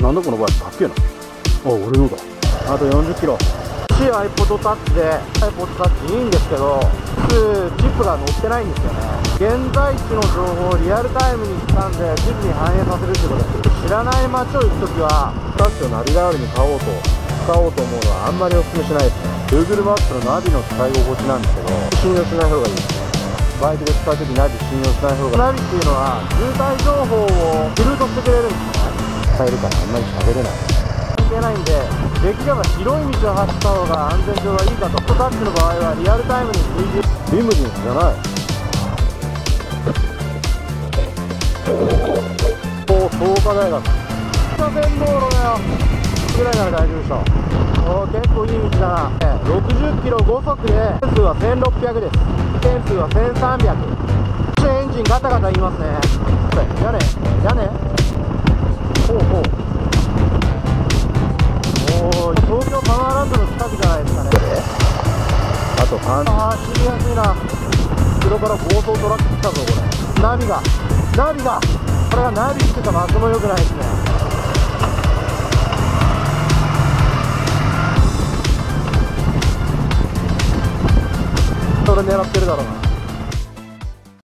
なんだこのバイクかっけえな。あ俺のだ。あと40キロ。C iPod Touch で iPod Touch いいんですけど普通チップが載ってないんですよね。現在地の情報をリアルタイムに掴んで地図に反映させるってことです。知らない街を行くときはタッチをナビ代わりに買おうと使おうと思うのはあんまりお勧めしないですね。Google マップのナビの使い心地なんですけど信用しない方がいい。ですねバイクで使うときナビ信用しない方が。ナビっていうのは渋滞情報をフルートしてくれるんですね使えるからあんまり喋れない。関係ないんでできれば広い道を走った方が安全上はいいかとタッチの場合はリアルタイムに追従リムジンじゃない。おお創価大学。車線道路だよぐらいなら大丈夫でしょおー結構いい道だな。60キロ5速で点数は1600です。点数は1300エンジンガタガタ言いますね。屋根屋根ああ走りやすいな。後ろから暴走トラック来たぞこれ。ナビが。ナビが。これがナビしてたマスも良くないですね。それ狙ってるだろうな。